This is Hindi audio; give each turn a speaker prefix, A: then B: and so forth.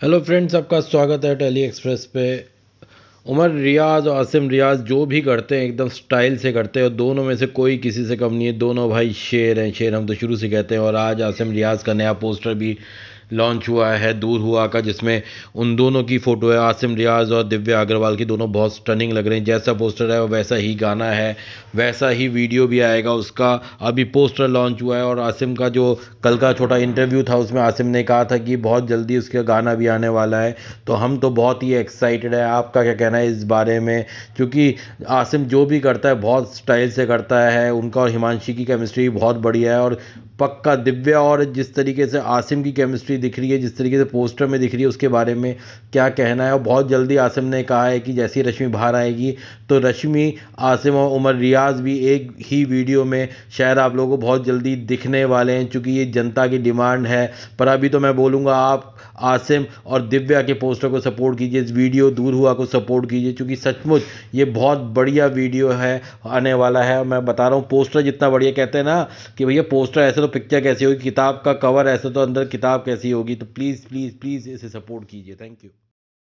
A: हेलो फ्रेंड्स आपका स्वागत है टेली एक्सप्रेस पे। उमर, रियाज और आसिम रियाज जो भी करते हैं, एकदम स्टाइल से करते हैं और दोनों में से कोई किसी से कम नहीं है। दोनों भाई शेर हैं। शेर हम तो शुरू से कहते हैं और आज आसिम रियाज का नया पोस्टर भी लॉन्च हुआ है, दूर हुआ का जिसमें उन दोनों की फ़ोटो है, आसिम रियाज और दिव्या अग्रवाल की। दोनों बहुत स्टनिंग लग रहे हैं। जैसा पोस्टर है, वैसा ही गाना है, वैसा ही वीडियो भी आएगा उसका। अभी पोस्टर लॉन्च हुआ है और आसिम का जो कल का छोटा इंटरव्यू था, उसमें आसिम ने कहा था कि बहुत जल्दी उसका गाना भी आने वाला है। तो हम तो बहुत ही एक्साइटेड है। आपका क्या कहना है इस बारे में? क्योंकि आसिम जो भी करता है, बहुत स्टाइल से करता है, उनका और हिमांशी की केमिस्ट्री बहुत बढ़िया है और पक्का दिव्या और जिस तरीके से आसिम की केमिस्ट्री दिख रही है, जिस तरीके से पोस्टर में दिख रही है, उसके बारे में क्या कहना है? और बहुत जल्दी आसिम ने कहा है कि जैसी रश्मि बाहर आएगी तो रश्मि, आसिम और उमर रियाज भी एक ही वीडियो में शायद आप लोगों को बहुत जल्दी दिखने वाले हैं, चूँकि ये जनता की डिमांड है। पर अभी तो मैं बोलूँगा, आप आसिम और दिव्या के पोस्टर को सपोर्ट कीजिए, इस वीडियो दूर हुआ को सपोर्ट कीजिए क्योंकि सचमुच ये बहुत बढ़िया वीडियो है, आने वाला है। मैं बता रहा हूँ पोस्टर जितना बढ़िया कहते हैं ना, कि भैया पोस्टर ऐसे तो पिक्चर कैसी होगी? किताब का कवर ऐसा तो अंदर किताब कैसी होगी? तो प्लीज़ प्लीज़ प्लीज़ इसे सपोर्ट कीजिए. Thank you